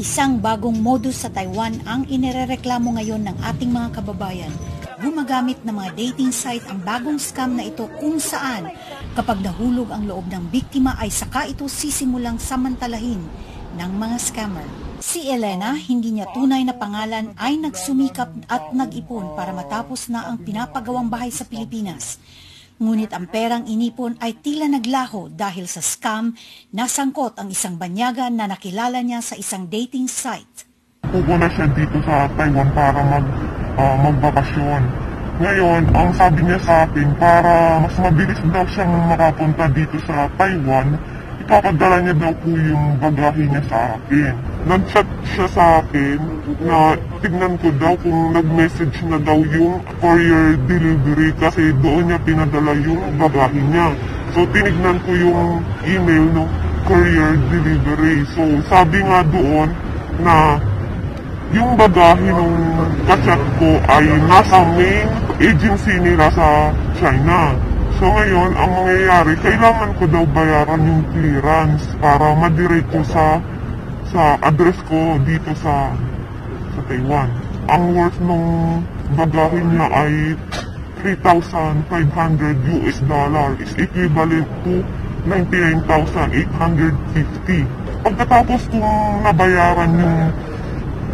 Isang bagong modus sa Taiwan ang inirereklamo ngayon ng ating mga kababayan. Gumagamit ng mga dating site ang bagong scam na ito kung saan kapag nahulog ang loob ng biktima ay saka ito sisimulang samantalahin ng mga scammer. Si Elena, hindi niya tunay na pangalan, ay nagsumikap at nag-ipon para matapos na ang pinapagawang bahay sa Pilipinas. Ngunit ang perang inipon ay tila naglaho dahil sa scam na sangkot ang isang banyaga na nakilala niya sa isang dating site. Pupunta siya dito sa Taiwan para mag, ah, magbakasyon. Ngayon, ang sabi niya sa akin, para mas mabilis daw siyang makapunta dito sa Taiwan, ipapadala niya daw po yung bagahe niya sa akin. Nag-chat siya sa akin na tignan ko daw kung nag-message na daw yung courier delivery kasi doon niya pinadala yung bagahe niya. So tinignan ko yung email ng courier delivery. So sabi nga doon na yung bagahe ng kachat ko ay nasa main agency nila sa China. So ngayon, ang mangyayari, kailangan ko daw bayaran yung clearance para madiretso sa sa address ko dito sa sa Taiwan. Ang worth ng bagahe niya ay 3,500 US dollar is equivalent to 99,850. Pagkatapos kong nabayaran yung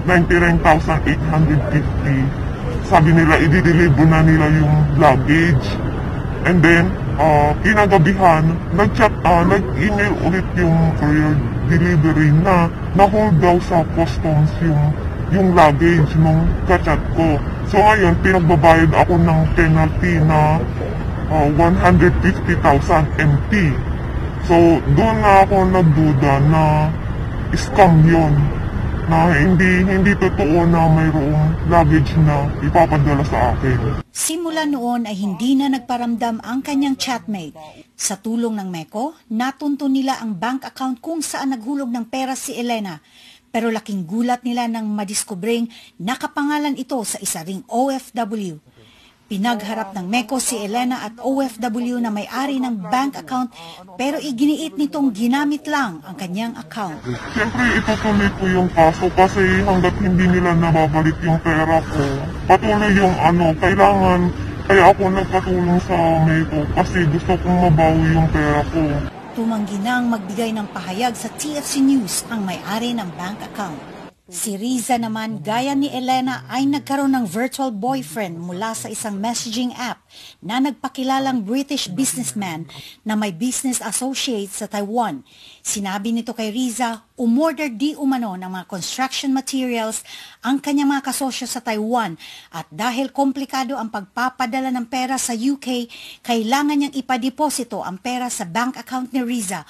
99,850, sabi nila i-deliver na nila yung luggage. And then, uh, kinagabihan, nag-chat, uh, nag-email ulit yung courier delivery na na-hold daw sa customs yung yung luggage nung kachat ko. So ngayon, pinagbabayad ako ng penalty na uh, 150,000 MT. So doon na ako nagduda na scam yon na hindi hindi totoo na mayroong luggage na ipapadala sa akin. Simula noon ay hindi na nagparamdam ang kanyang chatmate. Sa tulong ng Meko, natunto nila ang bank account kung saan naghulog ng pera si Elena. Pero laking gulat nila nang madiskubring nakapangalan ito sa isa ring OFW. Pinagharap ng Meko si Elena at OFW na may-ari ng bank account pero iginiit nitong ginamit lang ang kanyang account. Siyempre, itutuloy ko yung kaso kasi hanggat hindi nila nababalik yung pera ko, patuloy yung ano, kailangan, kaya ako nagpatulong sa Meko kasi gusto kong mabawi yung pera ko. Tumanggi nang magbigay ng pahayag sa TFC News ang may-ari ng bank account. Si Riza naman, gaya ni Elena, ay nagkaroon ng virtual boyfriend mula sa isang messaging app na nagpakilalang British businessman na may business associate sa Taiwan. Sinabi nito kay Riza, umorder di umano ng mga construction materials ang kanyang mga kasosyo sa Taiwan at dahil komplikado ang pagpapadala ng pera sa UK, kailangan niyang ipadeposito ang pera sa bank account ni Riza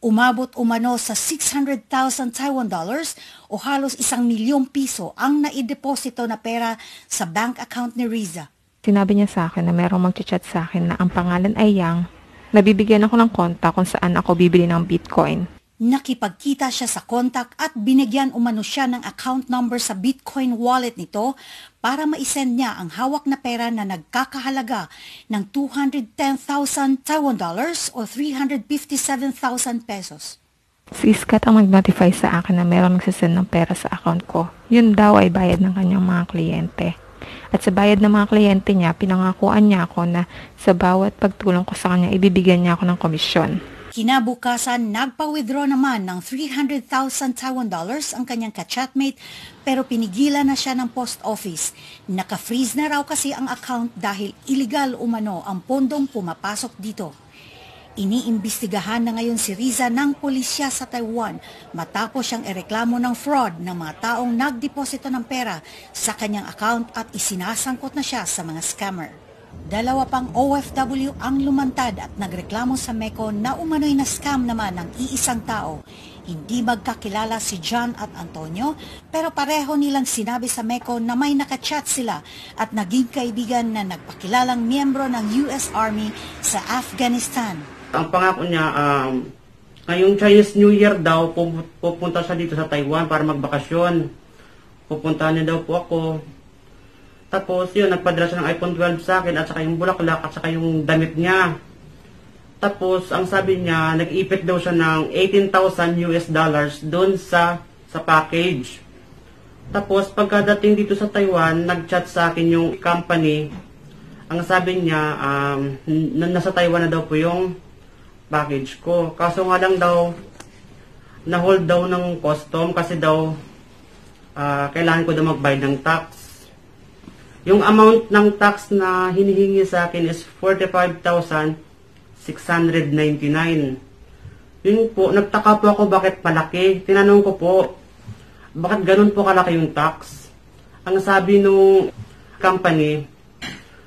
Umabot umano sa 600,000 Taiwan dollars o halos isang milyong piso ang naideposito na pera sa bank account ni Riza. Sinabi niya sa akin na merong mag-chat sa akin na ang pangalan ay Yang. Nabibigyan ako ng konta kung saan ako bibili ng Bitcoin. Nakipagkita siya sa kontak at binigyan umano siya ng account number sa Bitcoin wallet nito para maisend niya ang hawak na pera na nagkakahalaga ng 210,000 Taiwan dollars o 357,000 pesos. Si Iskat ang mag-notify sa akin na meron nagsasend ng pera sa account ko. Yun daw ay bayad ng kanyang mga kliyente. At sa bayad ng mga kliyente niya, pinangakuan niya ako na sa bawat pagtulong ko sa kanya, ibibigyan niya ako ng komisyon. Kinabukasan, nagpa-withdraw naman ng 300,000 Taiwan dollars ang kanyang ka-chatmate pero pinigilan na siya ng post office. Naka-freeze na raw kasi ang account dahil illegal umano ang pondong pumapasok dito. Iniimbestigahan na ngayon si Riza ng pulisya sa Taiwan matapos siyang ereklamo ng fraud ng mga taong nagdeposito ng pera sa kanyang account at isinasangkot na siya sa mga scammer. Dalawa pang OFW ang lumantad at nagreklamo sa MECO na umano'y na scam naman ng iisang tao. Hindi magkakilala si John at Antonio pero pareho nilang sinabi sa MECO na may nakachat sila at naging kaibigan na nagpakilalang miyembro ng US Army sa Afghanistan. Ang pangako niya, um, ngayong Chinese New Year daw, pupunta siya dito sa Taiwan para magbakasyon. Pupuntahan niya daw po ako. Tapos yun, nagpadala siya ng iPhone 12 sa akin at saka yung bulaklak at saka yung damit niya. Tapos ang sabi niya, nag-ipit daw siya ng 18,000 US dollars doon sa sa package. Tapos pagkadating dito sa Taiwan, nag-chat sa akin yung company. Ang sabi niya, um, nasa Taiwan na daw po yung package ko. Kaso nga lang daw, na-hold daw ng custom kasi daw ah, kailangan ko daw magbayad ng tax. Yung amount ng tax na hinihingi sa akin is 45,699. Yun po, nagtaka po ako bakit malaki. Tinanong ko po, bakit ganun po kalaki yung tax? Ang sabi nung company,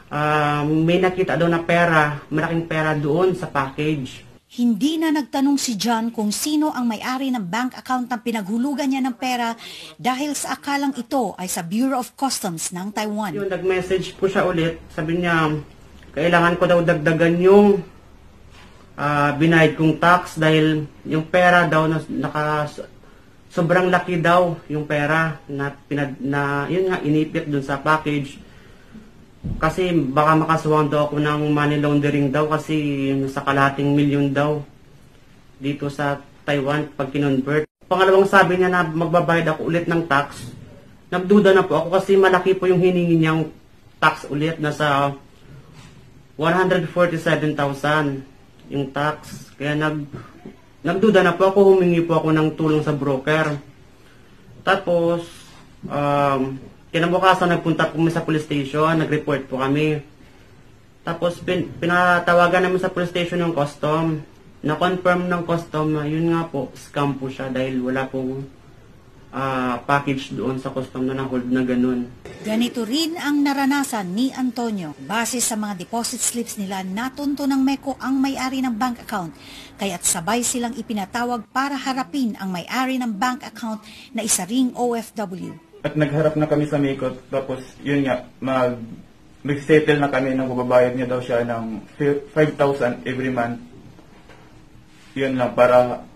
ah, may nakita daw na pera, malaking pera doon sa package. Hindi na nagtanong si John kung sino ang may-ari ng bank account na pinaghulugan niya ng pera dahil sa akalang ito ay sa Bureau of Customs ng Taiwan. Yun, nag-message po siya ulit. Sabi niya, kailangan ko daw dagdagan yung ah, binayad kong tax dahil yung pera daw na naka sobrang laki daw yung pera na pinad, na yun nga inipit dun sa package. Kasi baka makasuwang daw ako ng money laundering daw kasi sa kalahating milyon daw dito sa Taiwan pag kinonvert. Pangalawang sabi niya na magbabayad ako ulit ng tax. Nagduda na po ako kasi malaki po yung hiningi niyang tax ulit. Nasa 147,000 yung tax. Kaya nag, nagduda na po ako, humingi po ako ng tulong sa broker. Tapos, um, kinabukasan nagpunta po kami sa police station, nag-report po kami. Tapos pin, pinatawagan namin sa police station yung custom. Na-confirm ng custom na yun nga po, scam po siya dahil wala pong ah, package doon sa custom na na-hold na ganun. Ganito rin ang naranasan ni Antonio. Base sa mga deposit slips nila, natunto ng Meko ang may-ari ng bank account. Kaya't sabay silang ipinatawag para harapin ang may-ari ng bank account na isa ring OFW. At nagharap na kami sa Mikot, tapos yun nga, mag, mag-settle na kami ng babayad niya daw siya ng fi- 5,000 every month. Yun lang, para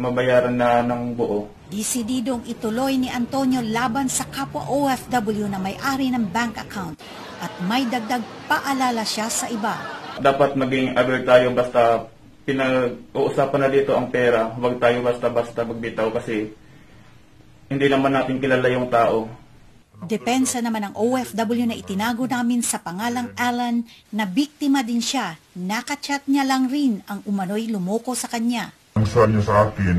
mabayaran na ng buo. Desididong ituloy ni Antonio laban sa kapwa OFW na may-ari ng bank account at may dagdag paalala siya sa iba. Dapat maging aware tayo basta pinag-uusapan na dito ang pera, huwag tayo basta-basta magbitaw kasi hindi naman natin kilala yung tao. Depensa naman ng OFW na itinago namin sa pangalang Alan na biktima din siya. Nakachat niya lang rin ang umano'y lumoko sa kanya. Ang sabi niya sa akin,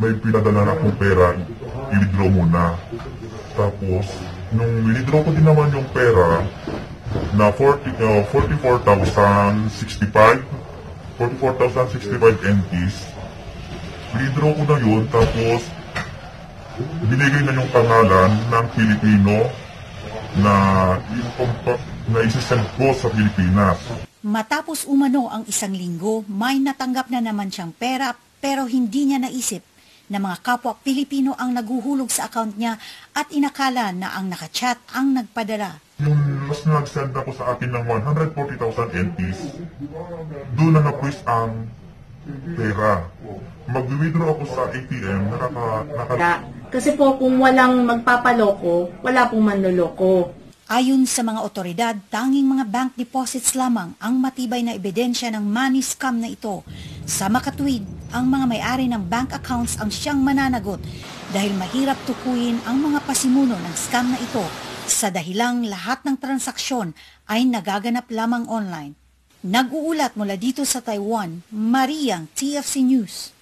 may pinadala na akong pera, i-withdraw mo na. Tapos, nung withdraw ko din naman yung pera, na 40, uh, 44,065, 44,065 NTs, withdraw ko na yun, tapos, binigay na yung pangalan ng Pilipino na, na isisend ko sa Pilipinas. Matapos umano ang isang linggo, may natanggap na naman siyang pera pero hindi niya naisip na mga kapwa Pilipino ang naguhulog sa account niya at inakala na ang nakachat ang nagpadala. Yung mas nag-send ako sa akin ng 140,000 NTs, doon na na-push ang pera. Mag-withdraw ako sa ATM, nakaka, naka, Ka- Kasi po kung walang magpapaloko, wala pong manloloko. Ayon sa mga otoridad, tanging mga bank deposits lamang ang matibay na ebidensya ng money scam na ito. Sa makatwid, ang mga may-ari ng bank accounts ang siyang mananagot dahil mahirap tukuyin ang mga pasimuno ng scam na ito sa dahilang lahat ng transaksyon ay nagaganap lamang online. Nag-uulat mula dito sa Taiwan, Mariang TFC News.